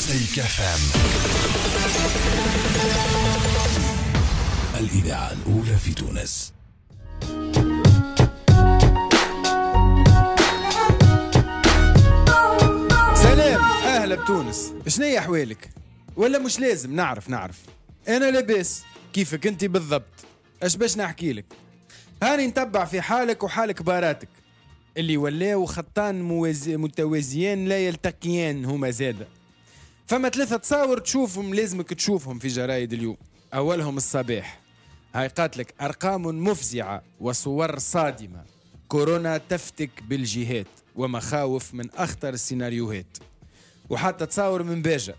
موزاييك FM الإذاعة الأولى في تونس. سلام. أهلا بتونس. شنيا احوالك ولا مش لازم نعرف نعرف. أنا لاباس. كيفك أنت بالضبط؟ اش باش نحكي لك؟ هاني نتبع في حالك وحال كباراتك اللي ولاو خطان. متوازيان لا يلتقيان هما زاده فما ثلاثة تصاور تشوفهم لازمك تشوفهم في جرايد اليوم. أولهم الصباح. هاي قاتلك أرقام مفزعة وصور صادمة. كورونا تفتك بالجهات ومخاوف من أخطر السيناريوهات. وحتى تصاور من باجة.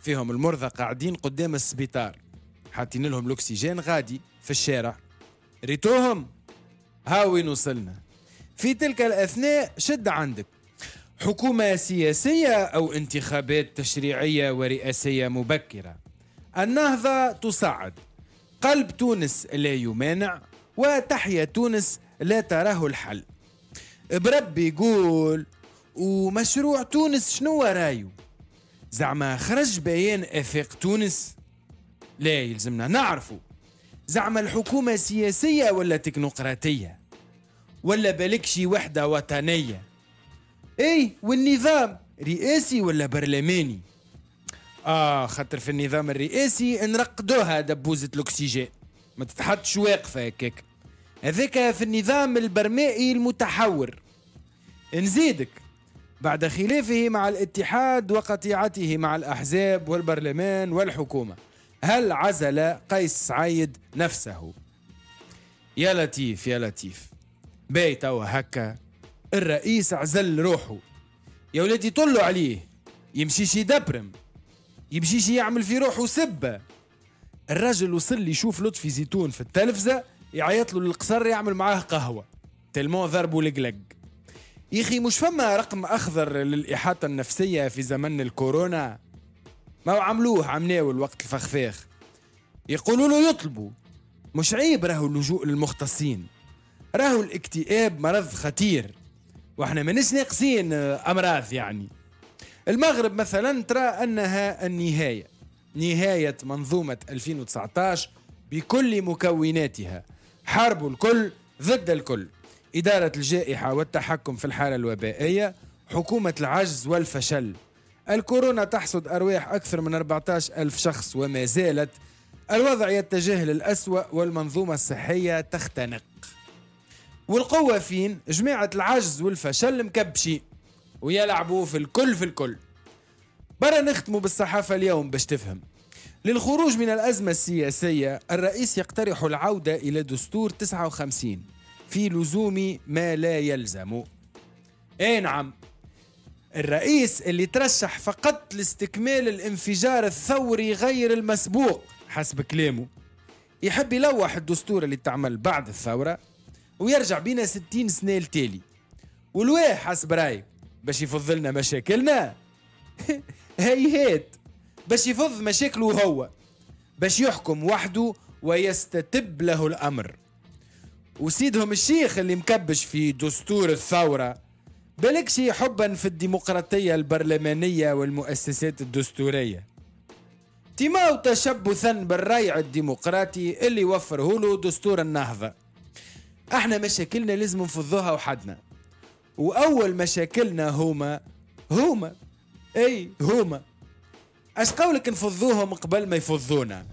فيهم المرضى قاعدين قدام السبيطار. حاطين لهم الأكسجين غادي في الشارع. ريتوهم. ها وين وصلنا في تلك الأثناء شد عندك. حكومة سياسية أو انتخابات تشريعية ورئاسية مبكرة. النهضة تصعد قلب تونس لا يمانع وتحيا تونس لا تراه الحل. بربي يقول ومشروع تونس شنو رايو زعما خرج بيان آفاق تونس؟ لا يلزمنا نعرفه زعما الحكومة سياسية ولا تكنوقراطية؟ ولا بالك شي وحدة وطنية؟ اي والنظام رئاسي ولا برلماني؟ آه خاطر في النظام الرئاسي نرقدوها دبوزة الأكسجين. ما تتحطش واقفة هكاك. هذاك في النظام البرمائي المتحور. نزيدك. بعد خلافه مع الاتحاد وقطيعته مع الأحزاب والبرلمان والحكومة. هل عزل قيس سعيد نفسه؟ يا لطيف يا لطيف. باي توا هكا. الرئيس عزل روحه. يا ولادي طلوا عليه. يمشيش يدبرم يمشيش يعمل في روحه سبة. الراجل وصل يشوف لطفي زيتون في التلفزة يعيط له للقصر يعمل معاه قهوة. تلمون ضربوا القلق يا أخي مش فما رقم أخضر للإحاطة النفسية في زمن الكورونا؟ ما عملوه عمناول وقت الفخفاخ يقولوا له يطلبوا. مش عيب راهو اللجوء للمختصين. راهو الاكتئاب مرض خطير. وإحنا ماناش ناقصين آه، أمراض يعني. المغرب مثلا ترى أنها النهاية نهاية منظومة 2019 بكل مكوناتها حرب الكل ضد الكل. إدارة الجائحة والتحكم في الحالة الوبائية حكومة العجز والفشل. الكورونا تحصد أرواح أكثر من 14 ألف شخص وما زالت. الوضع يتجه للأسوأ والمنظومة الصحية تختنق. والقوة فين جماعة العجز والفشل مكبشين ويلعبوا في الكل في الكل. برا نختموا بالصحافة اليوم باش تفهم. للخروج من الأزمة السياسية الرئيس يقترح العودة إلى دستور 59 في لزوم ما لا يلزم. اي نعم. الرئيس اللي ترشح فقط لاستكمال الانفجار الثوري غير المسبوق حسب كلامه يحب يلوح الدستور اللي تعمل بعد الثورة. ويرجع بينا ستين سنة التالي والواه حسب راي باش يفضلنا مشاكلنا. هيهات باش يفض مشاكله هو. باش يحكم وحده ويستتب له الأمر. وسيدهم الشيخ اللي مكبش في دستور الثورة بلكشي حبا في الديمقراطية البرلمانية والمؤسسات الدستورية. تيماو تشبثا بالريع الديمقراطي اللي وفره له دستور النهضة. إحنا مشاكلنا لازم نفضوها وحدنا. وأول مشاكلنا هما هما أي هما. اش قولك نفضوهم قبل ما يفضونا؟